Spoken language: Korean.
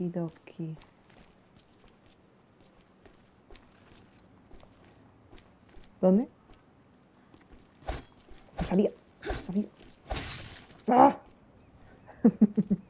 럭키 럭키 너네? 자리야 자리야 아!